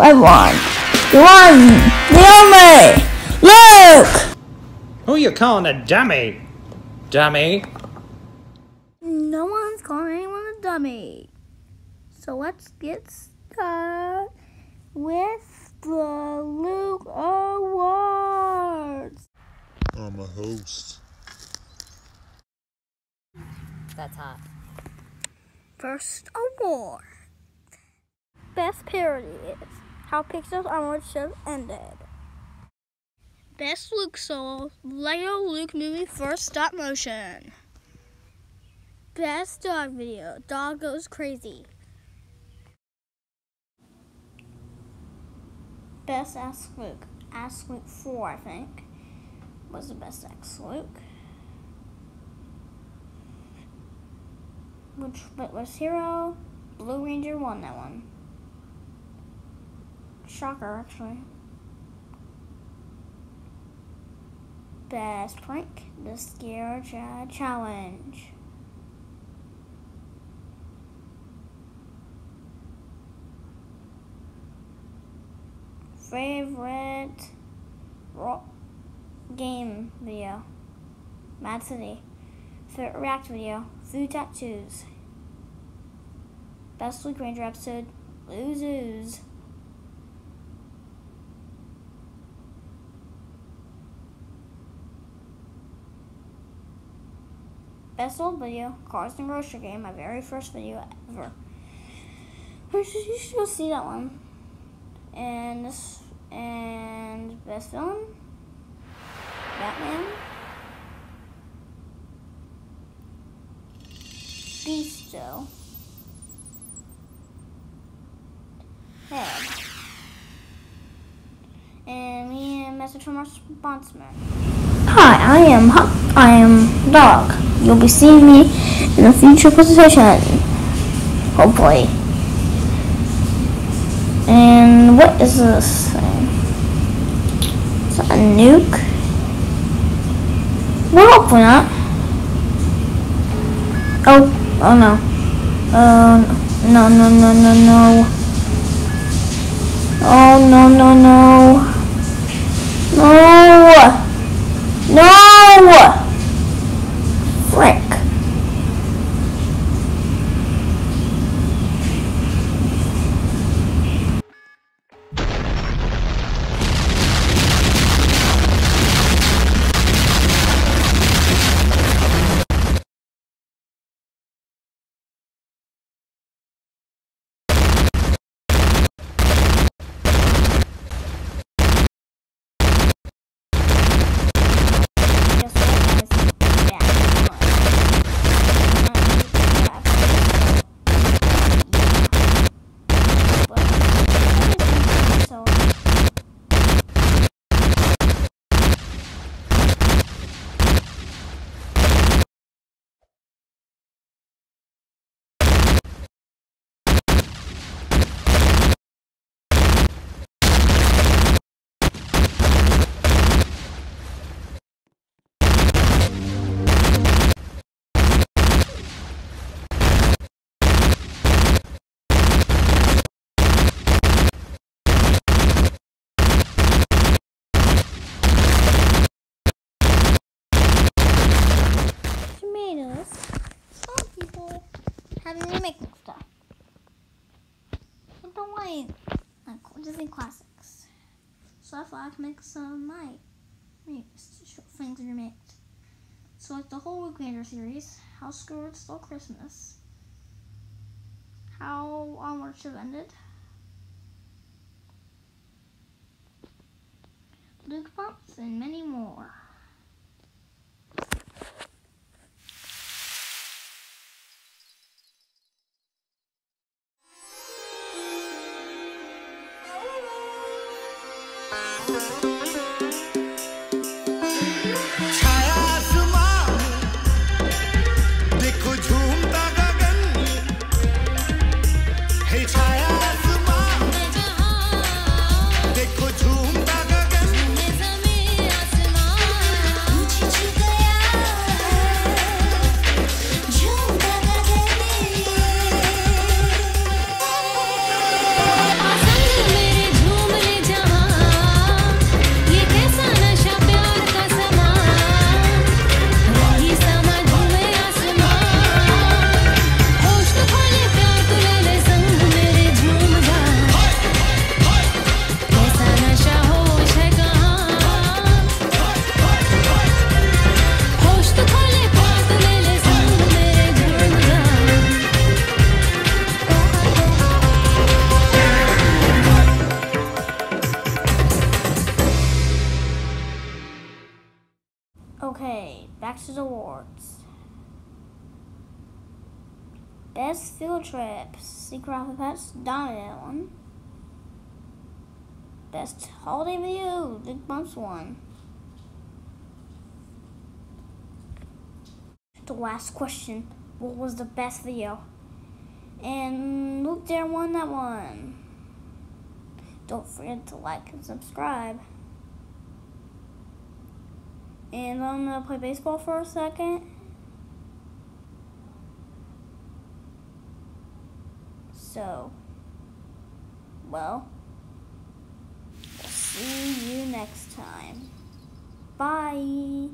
Hello, everyone. The one, the only, Luke! Who you calling a dummy? Dummy? No one's calling anyone a dummy. So let's get started with the Luke Awards. I'm a host. That's hot. First award. Best parody is How Pixar's Onward Should Have Ended. Best Luke Solo, Lego Luke movie first stop motion. Best dog video, Dog Goes Crazy. Best Ask Luke, Ask Luke 4, I think, was the best Ask Luke. Which but was Hero, Blue Ranger won that one. Shocker, actually. Best prank, the Scare Chad Challenge. Favorite game video, Mad City. Favorite React video, Food Tattoos. Best Luke Ranger episode, Lose Best old video, Cars and Grocery Game, my very first video ever. You should, go see that one. And this, and best villain, Batman. Beasto. Head. And me a message from our sponsor. Hi, I am Huck. I am Dog. You'll be seeing me in a future presentation, hopefully. Oh and what is this thing? Is that a nuke? Well, hopefully not. Oh, oh no. Oh, no, no, no, no, no. Oh, no, no, no. No! No! Having to make stuff. I don't like like Disney classics. So I thought I could make some of my short things remade. So like the whole Luke Ranger series, How Scared Stole Christmas, How Onward Should Have Ended, Luke Bumps, and many more. Chhaya Okay, back to the awards. Best field trip, Secret Alpha Pets, Dominant one. Best holiday video, Big Bumps one. The last question, what was the best video? And Luke Dare won that one. Don't forget to like and subscribe. And I'm gonna play baseball for a second. So, well, see you next time. Bye.